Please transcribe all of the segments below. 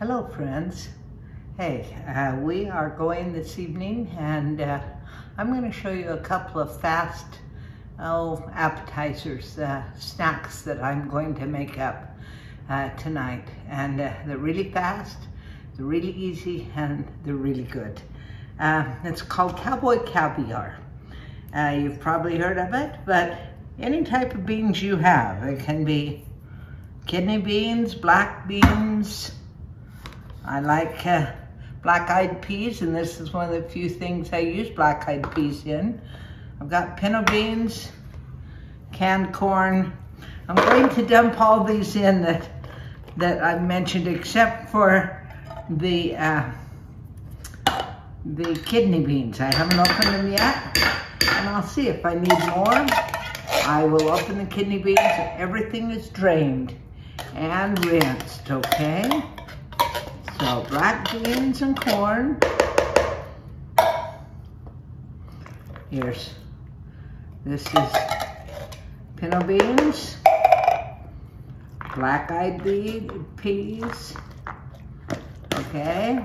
Hello, friends. Hey, uh, we are going this evening and uh, I'm going to show you a couple of fast oh, appetizers, uh, snacks that I'm going to make up uh, tonight. And uh, they're really fast, they're really easy, and they're really good. Uh, it's called Cowboy Caviar. you've probably heard of it, but any type of beans you have. It can be kidney beans, black beans. I like uh, black-eyed peas, and this is one of the few things I use black-eyed peas in. I've got pinto beans, canned corn. I'm going to dump all these in that that I've mentioned, except for the uh, the kidney beans. I haven't opened them yet, and I'll see if I need more. I will open the kidney beans. Everything is drained and rinsed, okay? So black beans and corn. Here's, this is pinto beans, black-eyed peas, okay?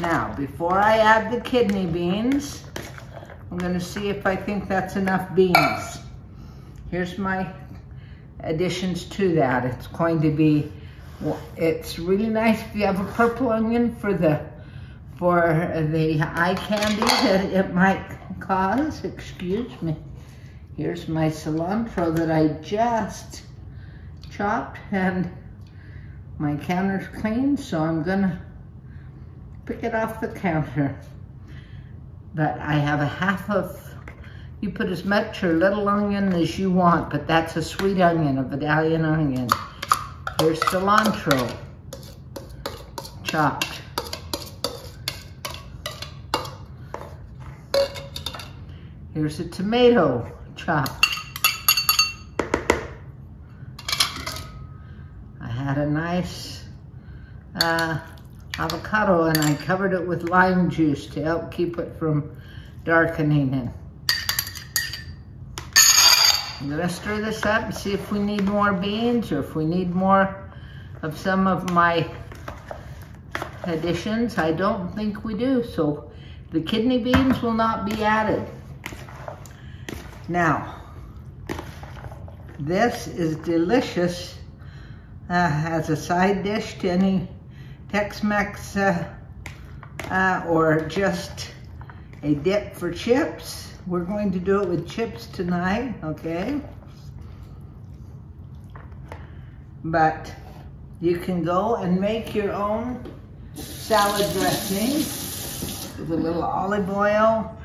Now, before I add the kidney beans, I'm gonna see if I think that's enough beans. Here's my additions to that. It's going to be, it's really nice if you have a purple onion for the, for the eye candy that it might cause. Excuse me. Here's my cilantro that I just chopped and my counter's clean, so I'm gonna pick it off the counter. But I have a half of you put as much or little onion as you want, but that's a sweet onion, a Vidalia onion. Here's cilantro, chopped. Here's a tomato, chopped. I had a nice uh, avocado and I covered it with lime juice to help keep it from darkening. And I'm gonna stir this up and see if we need more beans or if we need more of some of my additions. I don't think we do, so the kidney beans will not be added. Now, this is delicious uh, as a side dish to any Tex-Mex uh, uh, or just a dip for chips. We're going to do it with chips tonight, okay? But you can go and make your own salad dressing with a little olive oil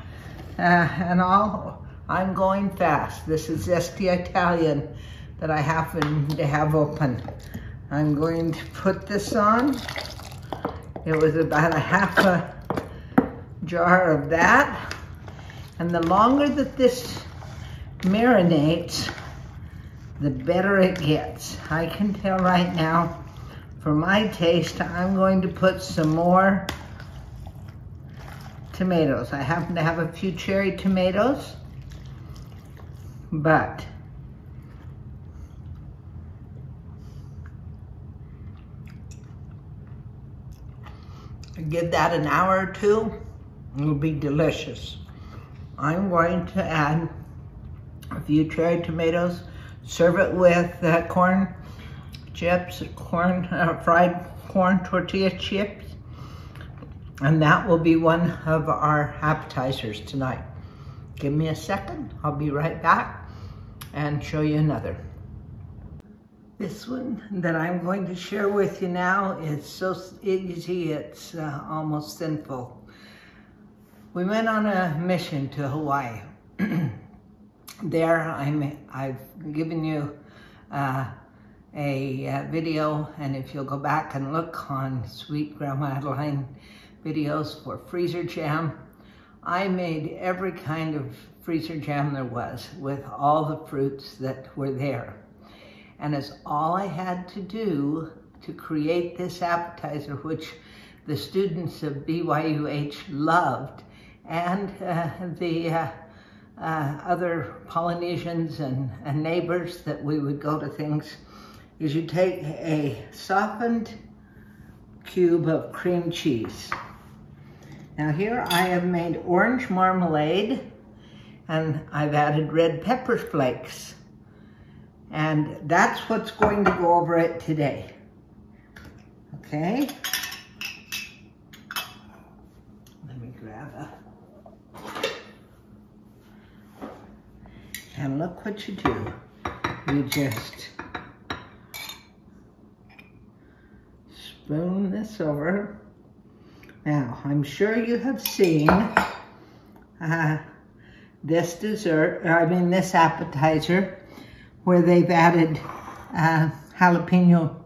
uh, and all. I'm going fast. This is Zesty Italian that I happen to have open. I'm going to put this on. It was about a half a jar of that. And the longer that this marinates, the better it gets. I can tell right now, for my taste, I'm going to put some more tomatoes. I happen to have a few cherry tomatoes, but give that an hour or two, it'll be delicious. I'm going to add a few cherry tomatoes, serve it with uh, corn chips, corn, uh, fried corn tortilla chips, and that will be one of our appetizers tonight. Give me a second, I'll be right back and show you another. This one that I'm going to share with you now is so easy, it's uh, almost sinful. We went on a mission to Hawaii. there, I'm, I've given you uh, a uh, video, and if you'll go back and look on Sweet Grandma Adeline videos for freezer jam, I made every kind of freezer jam there was with all the fruits that were there. And it's all I had to do to create this appetizer, which the students of BYUH loved, and uh, the uh, uh, other Polynesians and, and, neighbors that we would go to things, is you take a softened cube of cream cheese. Now here I have made orange marmalade and I've added red pepper flakes. And that's what's going to go over it today. Okay? Let me grab a... And look what you do. You just spoon this over. Now, I'm sure you have seen uh, this dessert, I mean this appetizer, where they've added uh, jalapeno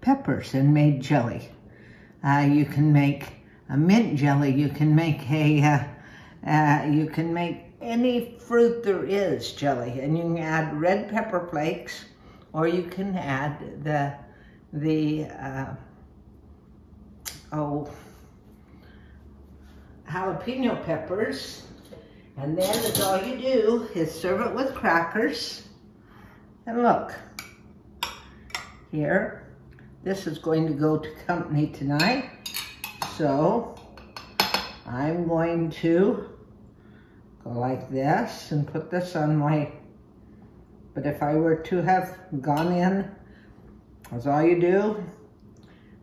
peppers and made jelly. Uh, you can make a mint jelly, you can make a, uh, uh, you can make any fruit there is jelly, and you can add red pepper flakes, or you can add the, the, uh, oh, jalapeno peppers. And then that's all you do is serve it with crackers. And look, here, this is going to go to company tonight. So I'm going to like this and put this on my, but if I were to have gone in, that's all you do,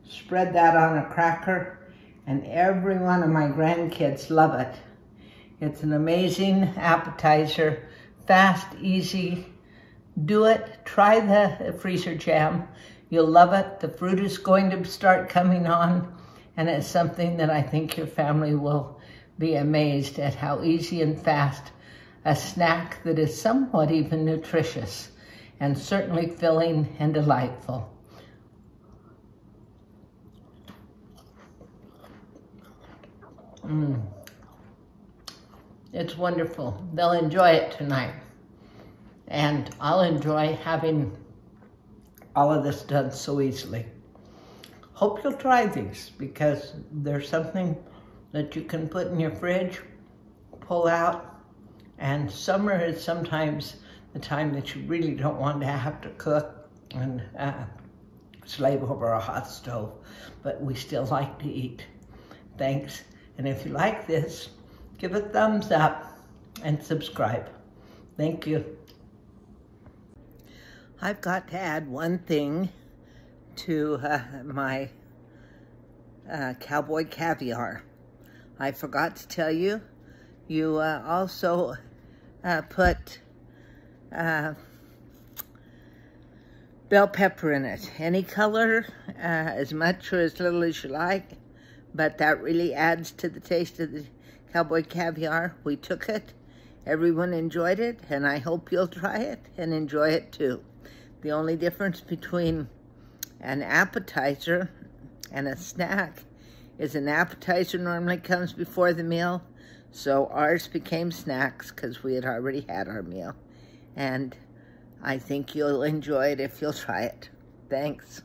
spread that on a cracker and every one of my grandkids love it. It's an amazing appetizer, fast, easy. Do it, try the freezer jam. You'll love it. The fruit is going to start coming on and it's something that I think your family will be amazed at how easy and fast a snack that is somewhat even nutritious and certainly filling and delightful. Mm. It's wonderful. They'll enjoy it tonight. And I'll enjoy having all of this done so easily. Hope you'll try these because there's something that you can put in your fridge, pull out, and summer is sometimes the time that you really don't want to have to cook and uh, slave over a hot stove, but we still like to eat. Thanks. And if you like this, give a thumbs up and subscribe. Thank you. I've got to add one thing to uh, my uh, cowboy caviar. I forgot to tell you, you uh, also uh, put uh, bell pepper in it. Any color, uh, as much or as little as you like, but that really adds to the taste of the cowboy caviar. We took it, everyone enjoyed it, and I hope you'll try it and enjoy it too. The only difference between an appetizer and a snack is an appetizer normally comes before the meal, so ours became snacks because we had already had our meal. And I think you'll enjoy it if you'll try it. Thanks.